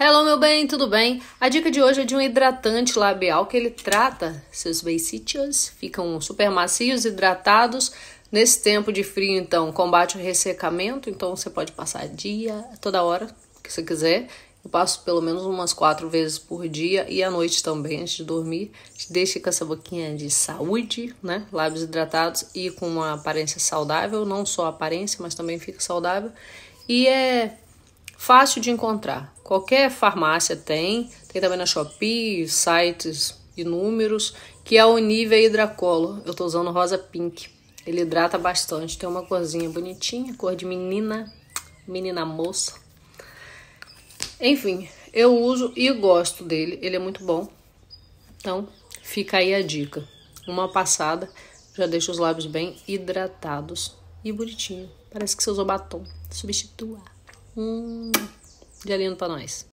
Hello, meu bem, tudo bem? A dica de hoje é de um hidratante labial que ele trata seus beijinhos, ficam super macios, hidratados. Nesse tempo de frio, então, combate o ressecamento, então você pode passar dia, toda hora que você quiser. Eu passo pelo menos umas quatro vezes por dia e à noite também, antes de dormir. Deixe com essa boquinha de saúde, né? Lábios hidratados e com uma aparência saudável, não só aparência, mas também fica saudável. E é fácil de encontrar. Qualquer farmácia tem, tem também na Shopee, sites inúmeros, que é o Nivea Hidracolor. Eu tô usando rosa pink. Ele hidrata bastante, tem uma corzinha bonitinha, cor de menina, menina moça. Enfim, eu uso e gosto dele, ele é muito bom. Então, fica aí a dica. Uma passada, já deixa os lábios bem hidratados e bonitinho. Parece que você usou batom. Substitua. Hum, de lindo pra nós.